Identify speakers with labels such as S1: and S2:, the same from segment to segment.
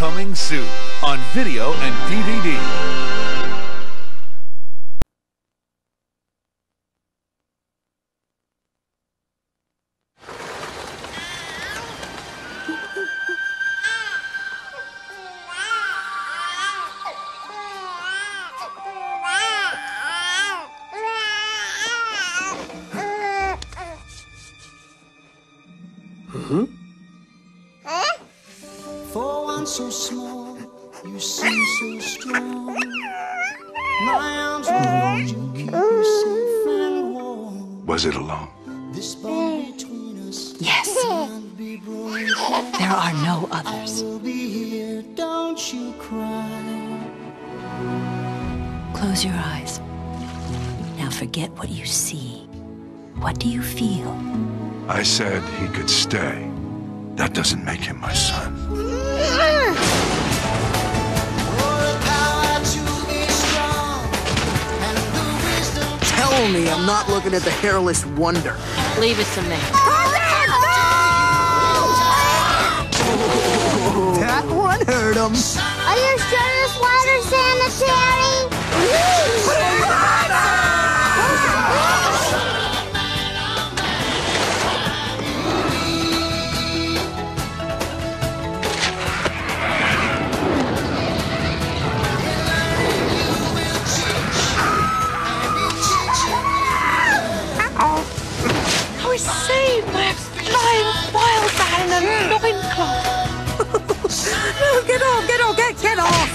S1: Coming soon on video and DVD.
S2: One mm-hmm. So small, you seem so strong. My arms around you keep you safe and warm.
S3: Was it alone?
S2: This bond between us
S4: Yes,
S2: be
S4: there are no others.
S2: We'll be here, don't you cry.
S4: Close your eyes. Now forget what you see. What do you feel?
S3: I said he could stay. That doesn't make him my son.
S5: Tell me I'm not looking at the hairless wonder.
S4: Leave it to me.
S5: That one hurt him.
S6: Are you sure this water's sanitary?
S4: was saved by a flying wildcat in a loincloth.
S5: No, get off, get off, get, get off.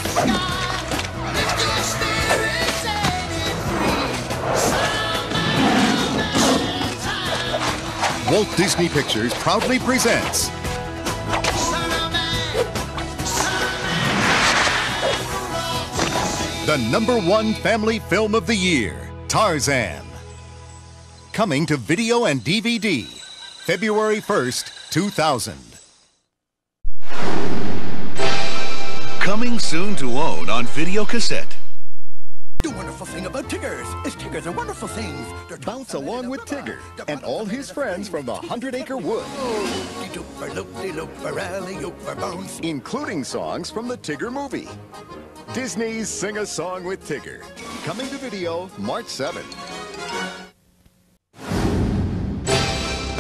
S7: Walt Disney Pictures proudly presents the number one family film of the year, Tarzan. Coming to video and DVD, February 1st, 2000.
S1: Coming soon to own on video cassette.
S8: The wonderful thing about Tiggers is Tiggers are wonderful things. They're
S7: Bounce along with Tigger and all his friends from the Hundred Acre Wood, including songs from the Tigger movie. Disney's Sing a Song with Tigger. Coming to video March 7th.